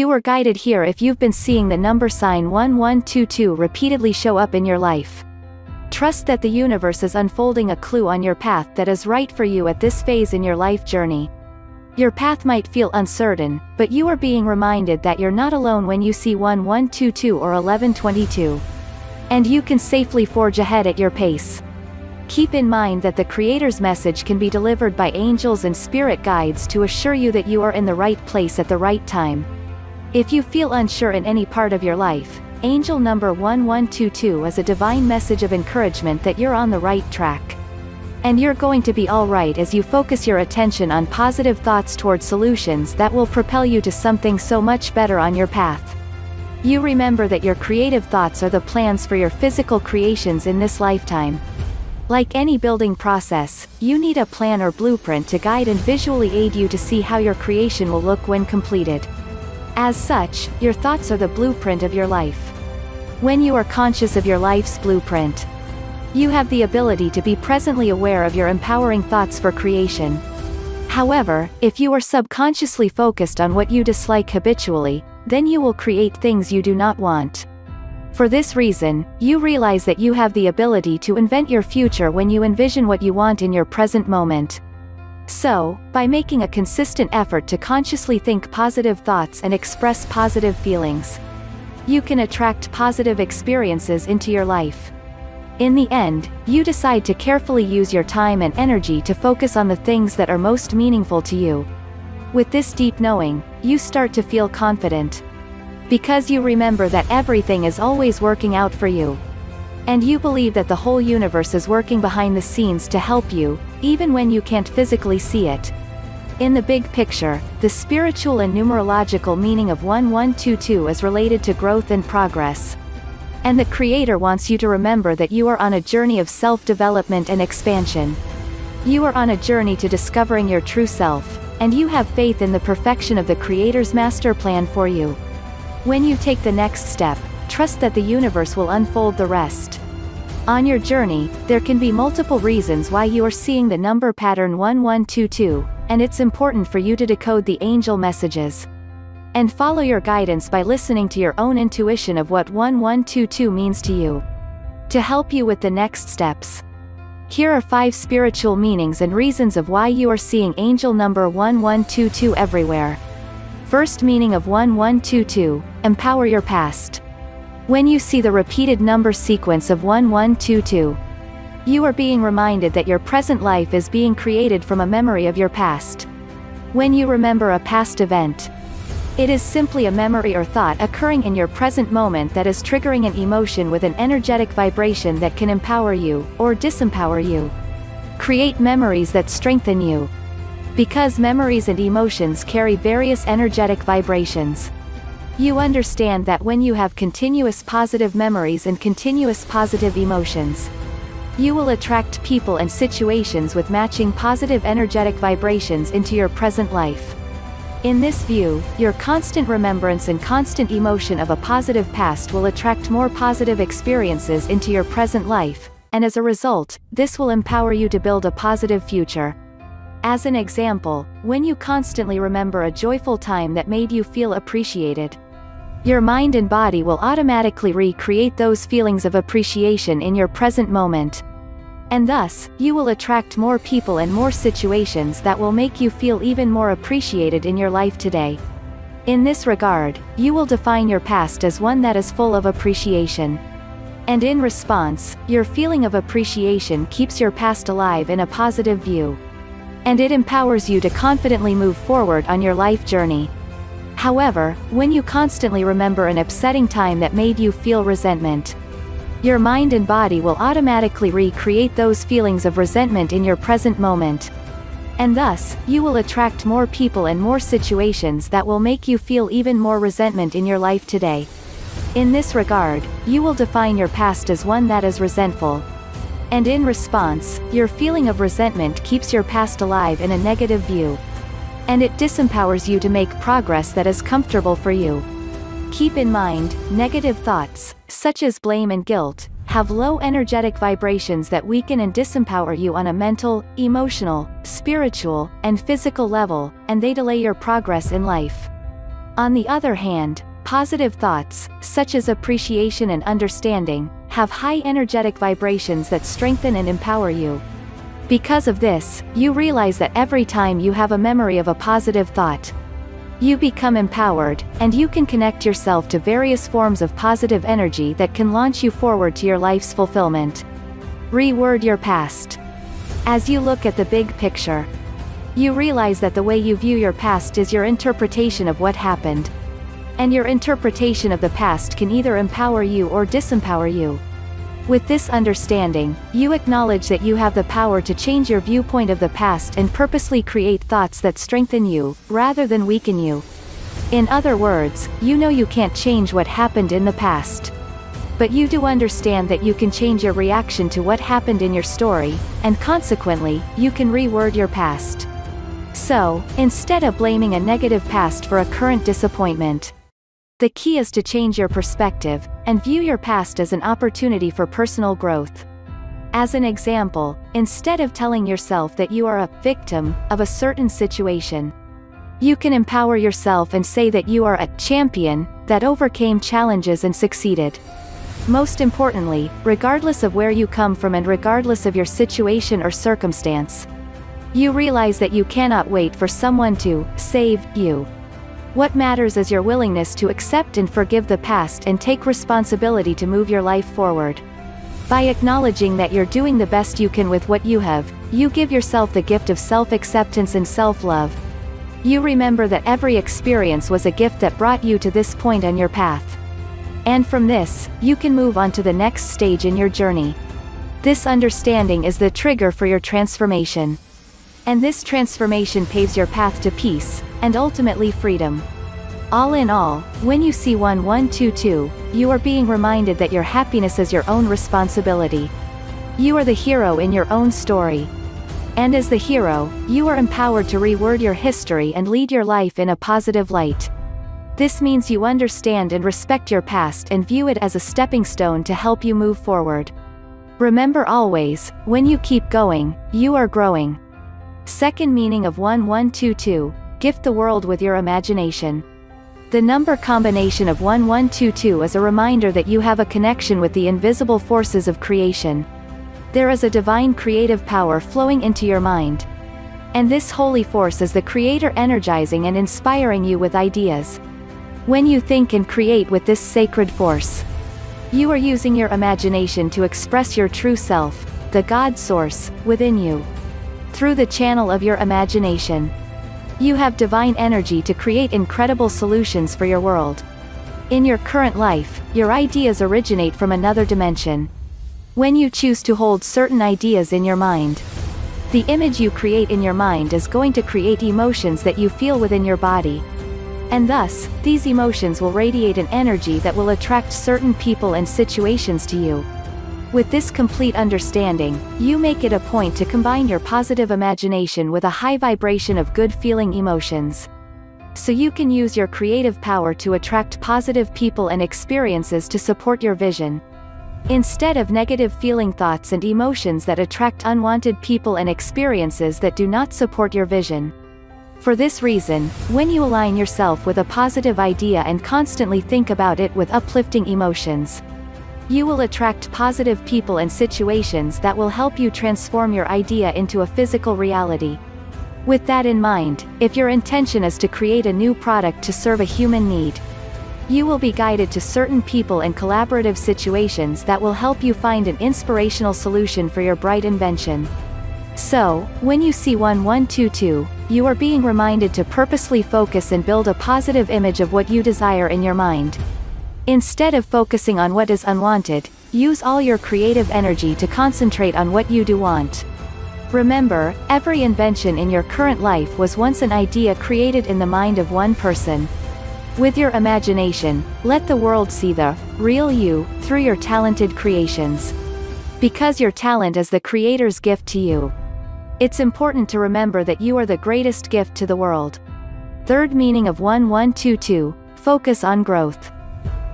You were guided here if you've been seeing the number sign 1122 repeatedly show up in your life. Trust that the universe is unfolding a clue on your path that is right for you at this phase in your life journey. Your path might feel uncertain, but you are being reminded that you're not alone when you see 1122 or 1122. And you can safely forge ahead at your pace. Keep in mind that the Creator's message can be delivered by angels and spirit guides to assure you that you are in the right place at the right time. If you feel unsure in any part of your life, angel number 1122 is a divine message of encouragement that you're on the right track. And you're going to be alright as you focus your attention on positive thoughts toward solutions that will propel you to something so much better on your path. You remember that your creative thoughts are the plans for your physical creations in this lifetime. Like any building process, you need a plan or blueprint to guide and visually aid you to see how your creation will look when completed. As such, your thoughts are the blueprint of your life. When you are conscious of your life's blueprint, you have the ability to be presently aware of your empowering thoughts for creation. However, if you are subconsciously focused on what you dislike habitually, then you will create things you do not want. For this reason, you realize that you have the ability to invent your future when you envision what you want in your present moment. So, by making a consistent effort to consciously think positive thoughts and express positive feelings, you can attract positive experiences into your life. In the end, you decide to carefully use your time and energy to focus on the things that are most meaningful to you. With this deep knowing, you start to feel confident. Because you remember that everything is always working out for you. And you believe that the whole universe is working behind the scenes to help you, even when you can't physically see it. In the big picture, the spiritual and numerological meaning of 1122 is related to growth and progress. And the Creator wants you to remember that you are on a journey of self-development and expansion. You are on a journey to discovering your true self, and you have faith in the perfection of the Creator's master plan for you. When you take the next step, trust that the universe will unfold the rest. On your journey, there can be multiple reasons why you are seeing the number pattern 1122, and it's important for you to decode the angel messages. And follow your guidance by listening to your own intuition of what 1122 means to you. To help you with the next steps. Here are 5 spiritual meanings and reasons of why you are seeing angel number 1122 everywhere. First meaning of 1122, empower your past. When you see the repeated number sequence of 1122, you are being reminded that your present life is being created from a memory of your past. When you remember a past event, it is simply a memory or thought occurring in your present moment that is triggering an emotion with an energetic vibration that can empower you, or disempower you. Create memories that strengthen you. Because memories and emotions carry various energetic vibrations. You understand that when you have continuous positive memories and continuous positive emotions, you will attract people and situations with matching positive energetic vibrations into your present life. In this view, your constant remembrance and constant emotion of a positive past will attract more positive experiences into your present life, and as a result, this will empower you to build a positive future. As an example, when you constantly remember a joyful time that made you feel appreciated, your mind and body will automatically recreate those feelings of appreciation in your present moment. And thus, you will attract more people and more situations that will make you feel even more appreciated in your life today. In this regard, you will define your past as one that is full of appreciation. And in response, your feeling of appreciation keeps your past alive in a positive view. And it empowers you to confidently move forward on your life journey. However, when you constantly remember an upsetting time that made you feel resentment, your mind and body will automatically recreate those feelings of resentment in your present moment. And thus, you will attract more people and more situations that will make you feel even more resentment in your life today. In this regard, you will define your past as one that is resentful. And in response, your feeling of resentment keeps your past alive in a negative view and it disempowers you to make progress that is comfortable for you. Keep in mind, negative thoughts, such as blame and guilt, have low energetic vibrations that weaken and disempower you on a mental, emotional, spiritual, and physical level, and they delay your progress in life. On the other hand, positive thoughts, such as appreciation and understanding, have high energetic vibrations that strengthen and empower you. Because of this, you realize that every time you have a memory of a positive thought, you become empowered, and you can connect yourself to various forms of positive energy that can launch you forward to your life's fulfillment. Reword your past. As you look at the big picture, you realize that the way you view your past is your interpretation of what happened. And your interpretation of the past can either empower you or disempower you. With this understanding, you acknowledge that you have the power to change your viewpoint of the past and purposely create thoughts that strengthen you, rather than weaken you. In other words, you know you can't change what happened in the past. But you do understand that you can change your reaction to what happened in your story, and consequently, you can reword your past. So, instead of blaming a negative past for a current disappointment, the key is to change your perspective, and view your past as an opportunity for personal growth. As an example, instead of telling yourself that you are a victim of a certain situation, you can empower yourself and say that you are a champion that overcame challenges and succeeded. Most importantly, regardless of where you come from and regardless of your situation or circumstance, you realize that you cannot wait for someone to save you. What matters is your willingness to accept and forgive the past and take responsibility to move your life forward. By acknowledging that you're doing the best you can with what you have, you give yourself the gift of self-acceptance and self-love. You remember that every experience was a gift that brought you to this point on your path. And from this, you can move on to the next stage in your journey. This understanding is the trigger for your transformation. And this transformation paves your path to peace, and ultimately freedom. All in all, when you see 1122, you are being reminded that your happiness is your own responsibility. You are the hero in your own story. And as the hero, you are empowered to reword your history and lead your life in a positive light. This means you understand and respect your past and view it as a stepping stone to help you move forward. Remember always, when you keep going, you are growing. Second meaning of 1122, gift the world with your imagination. The number combination of 1122 is a reminder that you have a connection with the invisible forces of creation. There is a divine creative power flowing into your mind. And this holy force is the creator energizing and inspiring you with ideas. When you think and create with this sacred force, you are using your imagination to express your true self, the God source, within you through the channel of your imagination. You have divine energy to create incredible solutions for your world. In your current life, your ideas originate from another dimension. When you choose to hold certain ideas in your mind, the image you create in your mind is going to create emotions that you feel within your body. And thus, these emotions will radiate an energy that will attract certain people and situations to you. With this complete understanding, you make it a point to combine your positive imagination with a high vibration of good-feeling emotions. So you can use your creative power to attract positive people and experiences to support your vision. Instead of negative feeling thoughts and emotions that attract unwanted people and experiences that do not support your vision. For this reason, when you align yourself with a positive idea and constantly think about it with uplifting emotions, you will attract positive people and situations that will help you transform your idea into a physical reality. With that in mind, if your intention is to create a new product to serve a human need, you will be guided to certain people and collaborative situations that will help you find an inspirational solution for your bright invention. So, when you see 1122, you are being reminded to purposely focus and build a positive image of what you desire in your mind. Instead of focusing on what is unwanted, use all your creative energy to concentrate on what you do want. Remember, every invention in your current life was once an idea created in the mind of one person. With your imagination, let the world see the real you through your talented creations. Because your talent is the creator's gift to you. It's important to remember that you are the greatest gift to the world. Third meaning of 1122 focus on growth.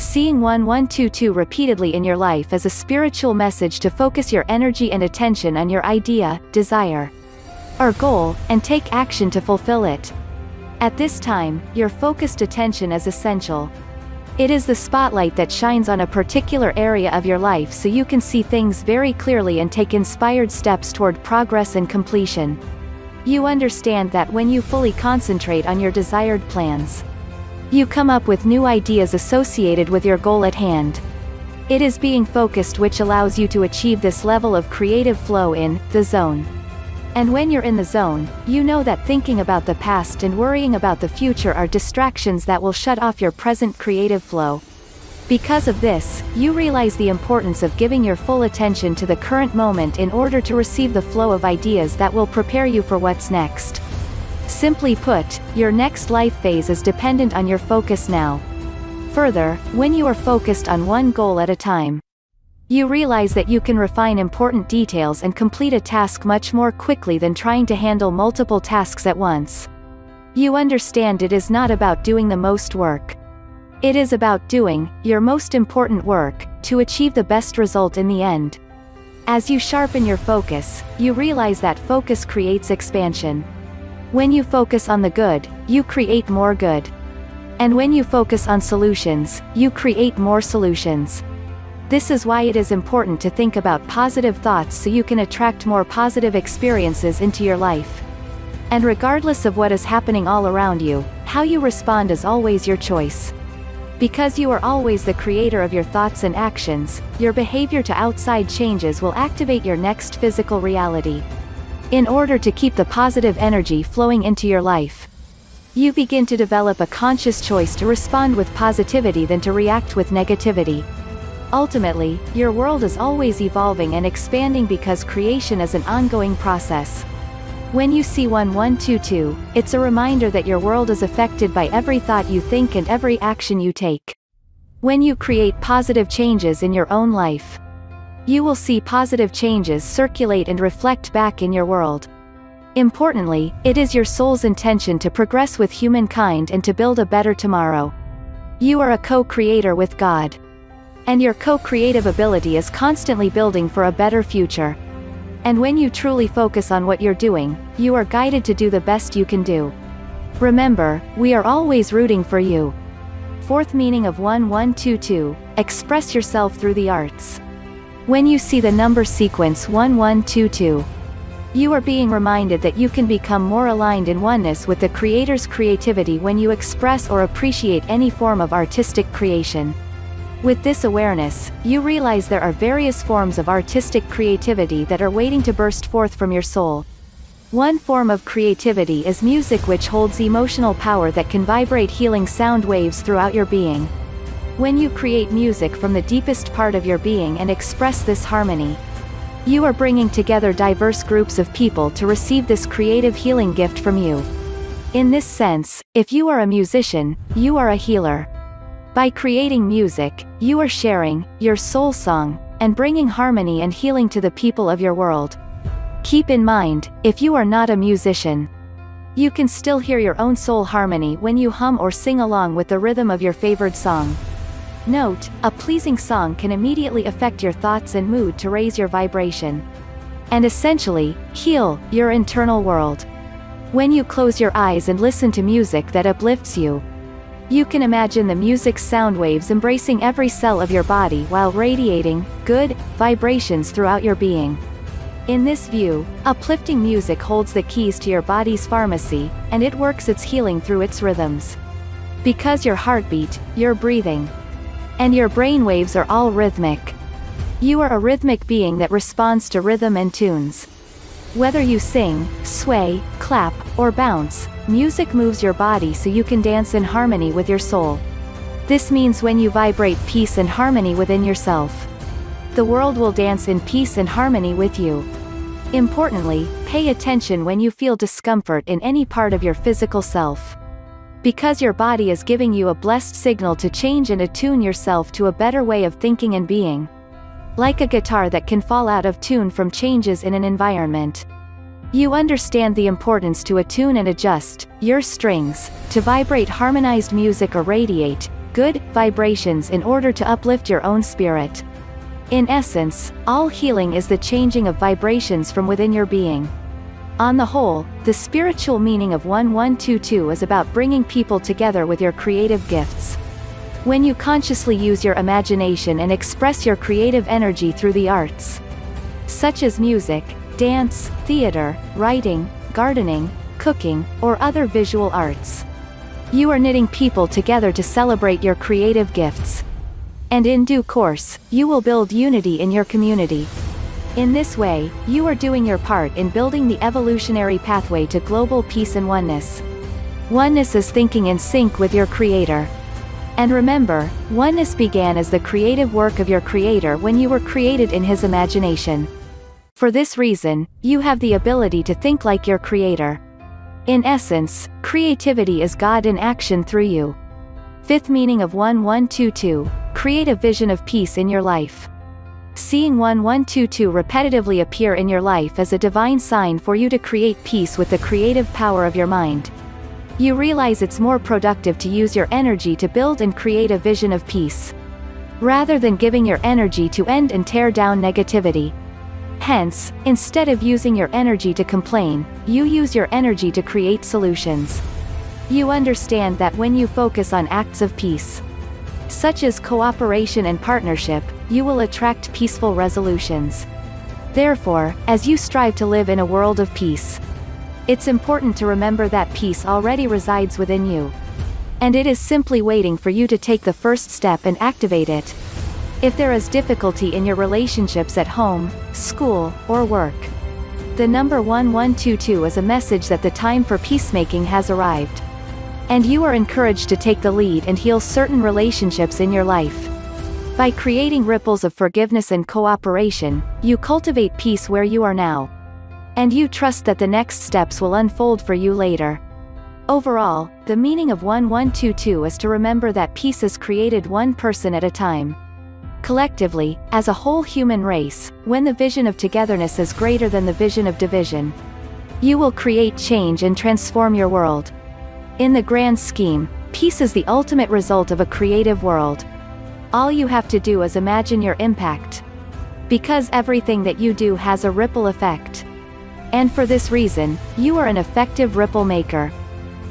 Seeing 1122 repeatedly in your life is a spiritual message to focus your energy and attention on your idea, desire, or goal, and take action to fulfill it. At this time, your focused attention is essential. It is the spotlight that shines on a particular area of your life so you can see things very clearly and take inspired steps toward progress and completion. You understand that when you fully concentrate on your desired plans, you come up with new ideas associated with your goal at hand. It is being focused which allows you to achieve this level of creative flow in the zone. And when you're in the zone, you know that thinking about the past and worrying about the future are distractions that will shut off your present creative flow. Because of this, you realize the importance of giving your full attention to the current moment in order to receive the flow of ideas that will prepare you for what's next. Simply put, your next life phase is dependent on your focus now. Further, when you are focused on one goal at a time, you realize that you can refine important details and complete a task much more quickly than trying to handle multiple tasks at once. You understand it is not about doing the most work. It is about doing your most important work to achieve the best result in the end. As you sharpen your focus, you realize that focus creates expansion. When you focus on the good, you create more good. And when you focus on solutions, you create more solutions. This is why it is important to think about positive thoughts so you can attract more positive experiences into your life. And regardless of what is happening all around you, how you respond is always your choice. Because you are always the creator of your thoughts and actions, your behavior to outside changes will activate your next physical reality. In order to keep the positive energy flowing into your life, you begin to develop a conscious choice to respond with positivity than to react with negativity. Ultimately, your world is always evolving and expanding because creation is an ongoing process. When you see 1122, it's a reminder that your world is affected by every thought you think and every action you take. When you create positive changes in your own life, you will see positive changes circulate and reflect back in your world. Importantly, it is your soul's intention to progress with humankind and to build a better tomorrow. You are a co-creator with God. And your co-creative ability is constantly building for a better future. And when you truly focus on what you're doing, you are guided to do the best you can do. Remember, we are always rooting for you. Fourth meaning of 1122, express yourself through the arts. When you see the number sequence 1122, you are being reminded that you can become more aligned in oneness with the Creator's creativity when you express or appreciate any form of artistic creation. With this awareness, you realize there are various forms of artistic creativity that are waiting to burst forth from your soul. One form of creativity is music which holds emotional power that can vibrate healing sound waves throughout your being. When you create music from the deepest part of your being and express this harmony, you are bringing together diverse groups of people to receive this creative healing gift from you. In this sense, if you are a musician, you are a healer. By creating music, you are sharing your soul song and bringing harmony and healing to the people of your world. Keep in mind, if you are not a musician, you can still hear your own soul harmony when you hum or sing along with the rhythm of your favorite song. Note, a pleasing song can immediately affect your thoughts and mood to raise your vibration. And essentially, heal your internal world. When you close your eyes and listen to music that uplifts you, you can imagine the music's sound waves embracing every cell of your body while radiating good vibrations throughout your being. In this view, uplifting music holds the keys to your body's pharmacy, and it works its healing through its rhythms. Because your heartbeat, your breathing, and your brainwaves are all rhythmic. You are a rhythmic being that responds to rhythm and tunes. Whether you sing, sway, clap, or bounce, music moves your body so you can dance in harmony with your soul. This means when you vibrate peace and harmony within yourself, the world will dance in peace and harmony with you. Importantly, pay attention when you feel discomfort in any part of your physical self. Because your body is giving you a blessed signal to change and attune yourself to a better way of thinking and being. Like a guitar that can fall out of tune from changes in an environment. You understand the importance to attune and adjust your strings to vibrate harmonized music or radiate good vibrations in order to uplift your own spirit. In essence, all healing is the changing of vibrations from within your being. On the whole, the spiritual meaning of 1122 is about bringing people together with your creative gifts. When you consciously use your imagination and express your creative energy through the arts, such as music, dance, theater, writing, gardening, cooking, or other visual arts. You are knitting people together to celebrate your creative gifts. And in due course, you will build unity in your community. In this way, you are doing your part in building the evolutionary pathway to global peace and oneness. Oneness is thinking in sync with your Creator. And remember, oneness began as the creative work of your Creator when you were created in His imagination. For this reason, you have the ability to think like your Creator. In essence, creativity is God in action through you. Fifth meaning of 1122 Create a vision of peace in your life. Seeing 1122 repetitively appear in your life is a divine sign for you to create peace with the creative power of your mind. You realize it's more productive to use your energy to build and create a vision of peace. Rather than giving your energy to end and tear down negativity. Hence, instead of using your energy to complain, you use your energy to create solutions. You understand that when you focus on acts of peace, such as cooperation and partnership, you will attract peaceful resolutions. Therefore, as you strive to live in a world of peace, it's important to remember that peace already resides within you. And it is simply waiting for you to take the first step and activate it. If there is difficulty in your relationships at home, school, or work, the number 1122 is a message that the time for peacemaking has arrived. And you are encouraged to take the lead and heal certain relationships in your life. By creating ripples of forgiveness and cooperation, you cultivate peace where you are now. And you trust that the next steps will unfold for you later. Overall, the meaning of 1122 is to remember that peace is created one person at a time. Collectively, as a whole human race, when the vision of togetherness is greater than the vision of division, you will create change and transform your world. In the grand scheme, peace is the ultimate result of a creative world. All you have to do is imagine your impact. Because everything that you do has a ripple effect. And for this reason, you are an effective ripple maker.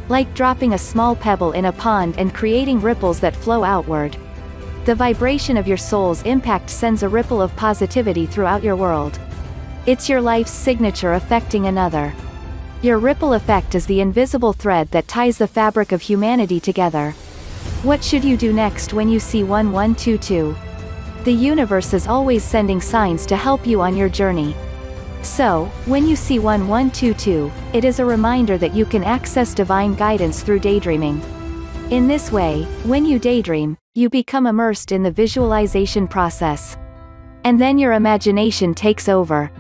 Like dropping a small pebble in a pond and creating ripples that flow outward. The vibration of your soul's impact sends a ripple of positivity throughout your world. It's your life's signature affecting another. Your ripple effect is the invisible thread that ties the fabric of humanity together. What should you do next when you see 1122? The universe is always sending signs to help you on your journey. So, when you see 1122, it is a reminder that you can access divine guidance through daydreaming. In this way, when you daydream, you become immersed in the visualization process. And then your imagination takes over.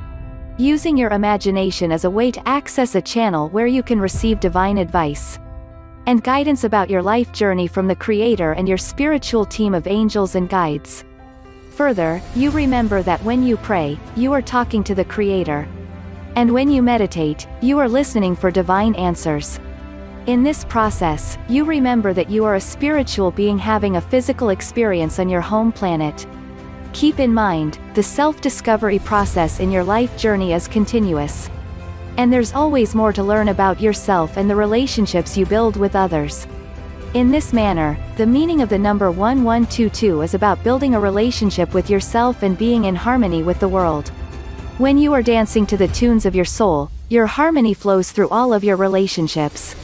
Using your imagination as a way to access a channel where you can receive divine advice and guidance about your life journey from the Creator and your spiritual team of angels and guides. Further, you remember that when you pray, you are talking to the Creator. And when you meditate, you are listening for divine answers. In this process, you remember that you are a spiritual being having a physical experience on your home planet. Keep in mind, the self-discovery process in your life journey is continuous. And there's always more to learn about yourself and the relationships you build with others. In this manner, the meaning of the number 1122 is about building a relationship with yourself and being in harmony with the world. When you are dancing to the tunes of your soul, your harmony flows through all of your relationships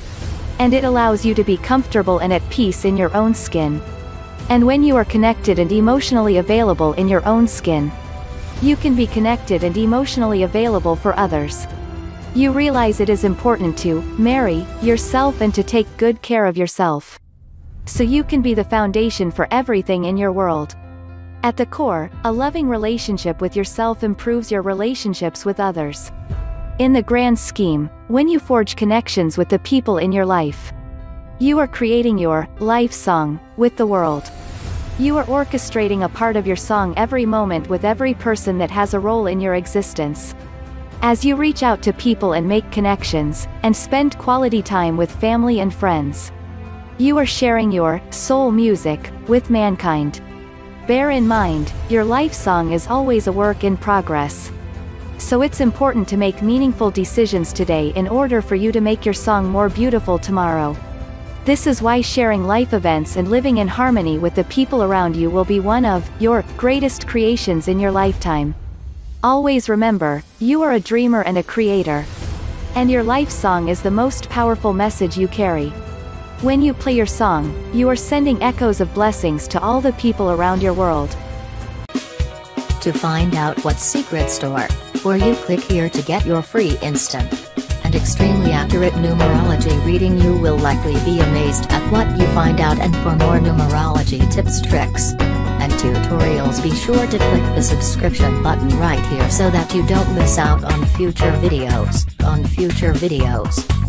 and it allows you to be comfortable and at peace in your own skin. And when you are connected and emotionally available in your own skin, you can be connected and emotionally available for others. You realize it is important to marry yourself and to take good care of yourself. So you can be the foundation for everything in your world. At the core, a loving relationship with yourself improves your relationships with others. In the grand scheme, when you forge connections with the people in your life, you are creating your life song with the world. You are orchestrating a part of your song every moment with every person that has a role in your existence. As you reach out to people and make connections, and spend quality time with family and friends, you are sharing your soul music with mankind. Bear in mind, your life song is always a work in progress. So it's important to make meaningful decisions today in order for you to make your song more beautiful tomorrow. This is why sharing life events and living in harmony with the people around you will be one of your greatest creations in your lifetime. Always remember, you are a dreamer and a creator. And your life song is the most powerful message you carry. When you play your song, you are sending echoes of blessings to all the people around your world. To find out what secret store, or you click here to get your free instant extremely accurate numerology reading you will likely be amazed at what you find out and for more numerology tips tricks and tutorials be sure to click the subscription button right here so that you don't miss out on future videos, on future videos.